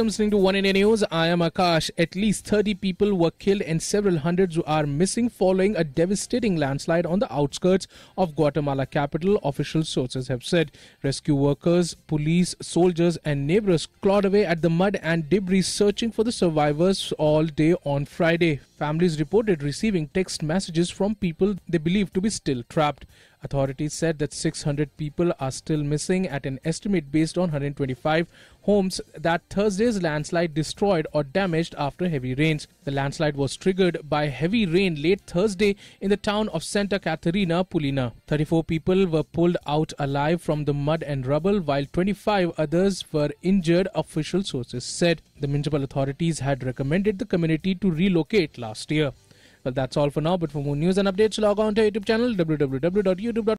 welcome listening to One India News. I am Akash. At least 30 people were killed and several hundreds are missing following a devastating landslide on the outskirts of Guatemala capital, official sources have said. Rescue workers, police, soldiers and neighbors clawed away at the mud and debris searching for the survivors all day on Friday. Families reported receiving text messages from people they believe to be still trapped. Authorities said that 600 people are still missing at an estimate based on 125 homes that Thursday's landslide destroyed or damaged after heavy rains. The landslide was triggered by heavy rain late Thursday in the town of Santa Catarina, Pinula. 34 people were pulled out alive from the mud and rubble while 25 others were injured, official sources said. The municipal authorities had recommended the community to relocate last year. Well, that's all for now. But for more news and updates, log on to our YouTube channel www.youtube.com